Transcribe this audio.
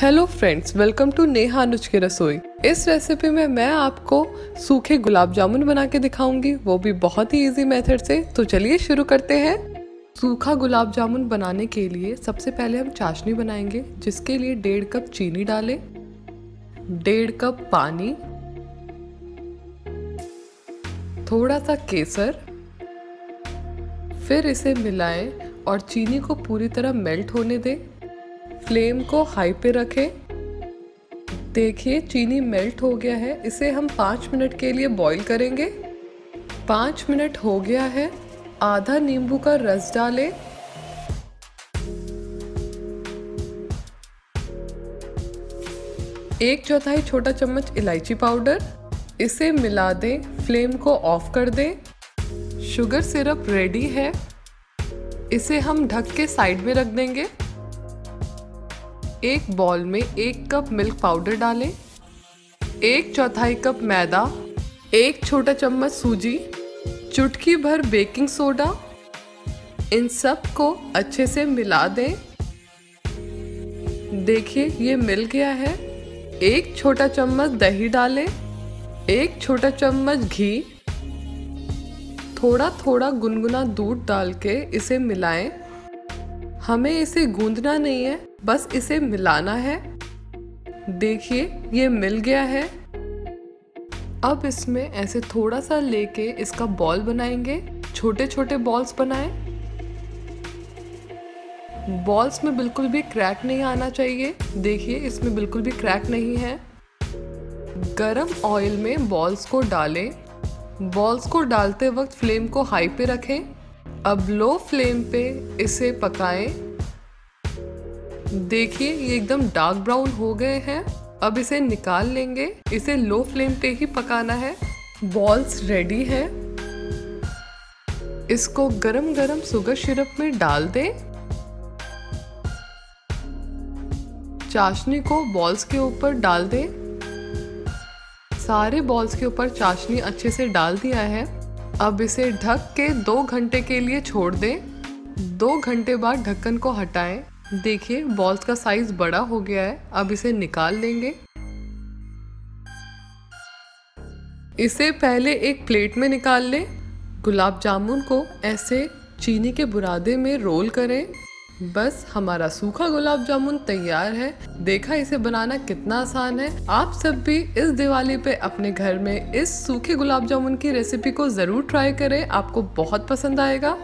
Hello friends welcome to Neha Anuj की रसोई इस रेसिपी में मैं आपको सूखे गुलाब जामुन बना के दिखाऊँगी। वो भी बहुत ही इजी मेथड से। तो चलिए शुरू करते हैं। सूखा गुलाब जामुन बनाने के लिए सबसे पहले हम चाशनी बनाएँगे, जिसके लिए डेढ़ कप चीनी डालें, डेढ़ कप पानी, थोड़ा सा केसर, फिर इसे मिलाएँ और चीनी को पूरी तरह मेल्ट होने दें। फ्लेम को हाई पे रखें। देखिए, चीनी मेल्ट हो गया है। इसे हम पाँच मिनट के लिए बॉईल करेंगे। पाँच मिनट हो गया है। आधा नींबू का रस डालें। एक चौथाई छोटा चम्मच इलायची पाउडर। इसे मिला दें। फ्लेम को ऑफ़ कर दें। शुगर सिरप रेडी है। इसे हम ढक के साइड में रख देंगे। एक बॉल में एक कप मिल्क पाउडर डालें, एक चौथाई कप मैदा, एक छोटा चम्मच सूजी, चुटकी भर बेकिंग सोडा इन सबको अच्छे से मिला दें। देखिए ये मिल गया है। एक छोटा चम्मच दही डालें, एक छोटा चम्मच घी थोड़ा थोड़ा गुनगुना दूध डाल के इसे मिलाएँ। हमें इसे गूंदना नहीं है, बस इसे मिलाना है। देखिए, ये मिल गया है। अब इसमें ऐसे थोड़ा सा लेके इसका बॉल बनाएँगे। छोटे छोटे बॉल्स बनाएँ। बॉल्स में बिल्कुल भी क्रैक नहीं आना चाहिए। देखिए, इसमें बिल्कुल भी क्रैक नहीं है। गरम ऑयल में बॉल्स को डालें। बॉल्स को डालते वक्त फ्लेम को हाई पे रखें। अब लो फ्लेम पे इसे पकाएँ। देखिए, ये एकदम डार्क ब्राउन हो गए हैं। अब इसे निकाल लेंगे। इसे लो फ्लेम पे ही पकाना है। बॉल्स रेडी है। इसको गरम गरम सुगर सिरप में डाल दें। चाशनी को बॉल्स के ऊपर डाल दें। सारे बॉल्स के ऊपर चाशनी अच्छे से डाल दिया है। अब इसे ढक के दो घंटे के लिए छोड़ दें। दो घंटे बाद ढक्कन को हटाएँ। देखिए बॉल्स का साइज़ बड़ा हो गया है। अब इसे निकाल लेंगे। इसे पहले एक प्लेट में निकाल लें। गुलाब जामुन को ऐसे चीनी के बुरादे में रोल करें। बस, हमारा सूखा गुलाब जामुन तैयार है। देखा इसे बनाना कितना आसान है। आप सब भी इस दिवाली पे अपने घर में इस सूखे गुलाब जामुन की रेसिपी को ज़रूर ट्राई करें। आपको बहुत पसंद आएगा।